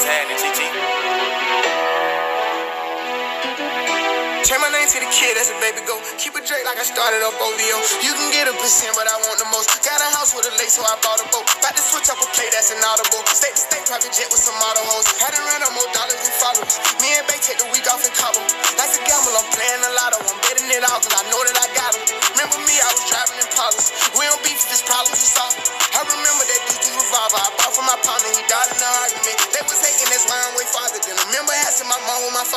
What's happening? Change my name to the kid, that's a baby go. Keep it Drake like I started up OVO. You can get a percent, but I want the most. Got a house with a lake, so I bought a boat. About to switch up a play, that's an audible. State to state, private jet with some model hoes. Had to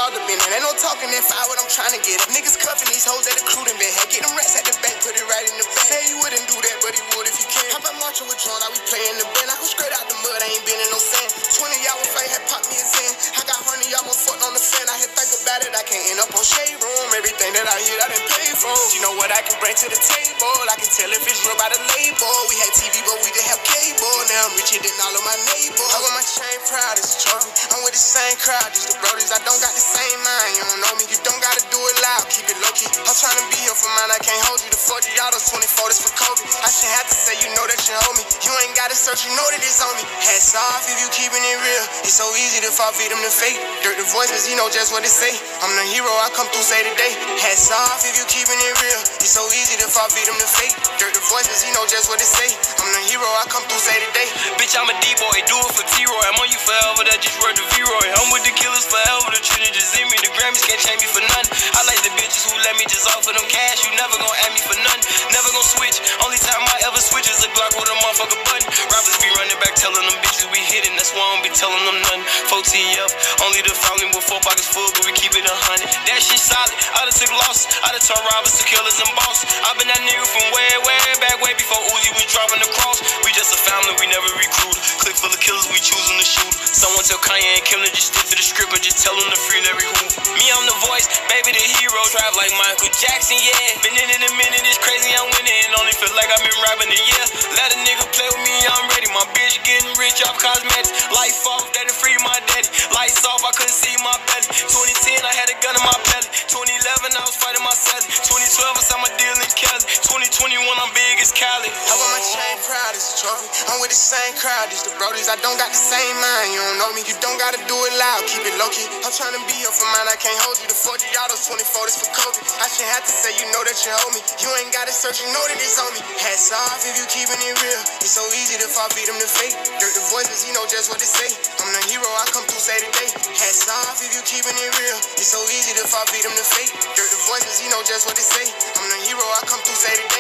my father been. And ain't no talking that fire what I'm trying to get. If niggas cuffing these hoes that the crew done. Get them rats at the bank, put it right in the bank. Say he wouldn't do that, but he would if he can. How about marching with John? I we playing the band. I go straight out the mud, I ain't been in no sand. 20 y'all fight had popped me a Zan. I got honey, y'all fucked on the fan. I had think about it, I can't end up on shade room. Everything that I hit, I done paid for. You know what I can bring to the table? I can tell if it's real by the label. We had TV, but we didn't have cable. Now I'm richer than all of my neighbors. I wear my chain proud as a trophy. I'm with the same crowd, just the brothers. I don't got the key. I'm trying to be here for mine. I can't hold you. The 40 autos, 24 this for Kobe. I shouldn't have to say you know that you owe me. You ain't gotta search, you know that it's on me. Hats off if you keeping it real. It's so easy to fall victim to fate. Dirt the voices, you know just what it say. I'm the hero, I come through say today. Hats off if you keeping it real. It's so easy to fall victim to fate. Dirt the voices, you know just what it say. I'm the hero, I come through say today. Bitch, I'm a D-boy, do it for T-Roy. I'm on you forever, that just word to V-Roy. I'm with the killers forever, the Trinity just in me. The Grammys can't change me for none. Don't be telling them none. 14 up, only the family with four pockets full, but we keep it a hundred. That shit solid, I done took loss, I done turned robbers to killers and boss. I been that nigga from way, way back, way before Uzi was dropping the cross. We just a family, we never recruit. Click full of killers, we choosing to shoot. Someone tell Kanye and Kim to just stick to the script and just tell them to free every who. Me, I'm the voice, baby, the hero. Drive like Michael Jackson, yeah. Been in it a minute, it's crazy, I'm winning. Only feel like I've been rapping a year. Let a nigga play with me, I'm ready. My rich off cosmetics. Life off, that free my daddy. Lights off, I couldn't see my belly. 2010, I had a gun in my belly. Trophy. I'm with the same crowd, just the brodies. I don't got the same mind. You don't know me, you don't gotta do it loud. Keep it low key. I'm trying to be here for mine. I can't hold you. The 40 autos, 24 this for Kobe. I shouldn't have to say you know that you owe me. You ain't gotta search, you know that it's on me. Hats off if you keeping it real. It's so easy to fall victim to fate. Dirt the voices, you know just what they say. I'm the hero, I come through say today. Hats off if you keeping it real. It's so easy to fall victim to fate. Dirt the voices, you know just what they say. I'm the hero, I come through say today.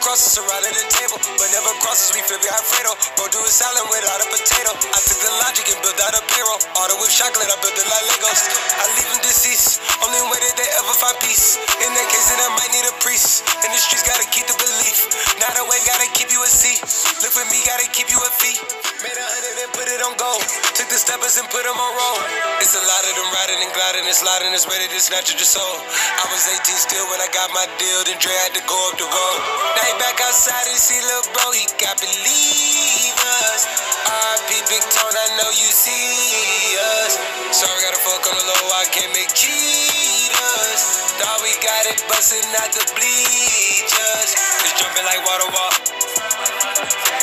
Crosses surrounding the table, but never crosses. We flip it Alfredo. Bro, do a salad without a potato. I took the logic and built out a payroll. Auto with chocolate, I built it like Legos. I leave them deceased. Only way that they ever find peace. In that case, then I might need a priest. In the streets, gotta keep the belief. Not a way, gotta keep you a C. Look for me, gotta keep you a fee. Made a hundred and put it on gold the steppers and put them on roll. It's a lot of them riding and gliding and sliding. It's ready to snatch at your soul. I was 18 still when I got my deal. Then Dre had to go up the road. Now he back outside and see little bro. He got believers. RP Big Tone, I know you see us. Sorry, gotta fuck on the low. I can't make cheaters. Thought we got it busting out the bleachers. Just jumping like water walk.